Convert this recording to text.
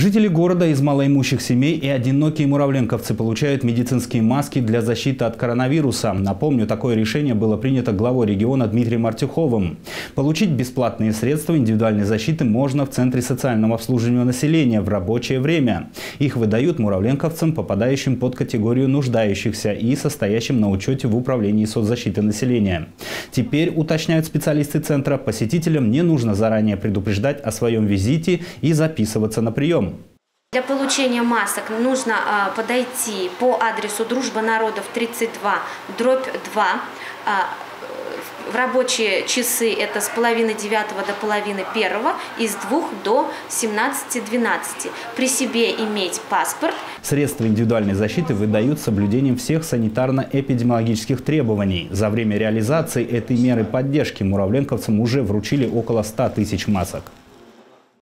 Жители города из малоимущих семей и одинокие муравленковцы получают медицинские маски для защиты от коронавируса. Напомню, такое решение было принято главой региона Дмитрием Артюховым. Получить бесплатные средства индивидуальной защиты можно в Центре социального обслуживания населения в рабочее время. Их выдают муравленковцам, попадающим под категорию нуждающихся и состоящим на учете в Управлении соцзащиты населения. Теперь, уточняют специалисты Центра, посетителям не нужно заранее предупреждать о своем визите и записываться на прием. Для получения масок нужно а, подойти по адресу Дружба народов 32, дробь 2. А, в рабочие часы это с половины девятого до половины первого и с двух до 17-12. При себе иметь паспорт. Средства индивидуальной защиты выдают с соблюдением всех санитарно-эпидемиологических требований. За время реализации этой меры поддержки муравленковцам уже вручили около 100 тысяч масок.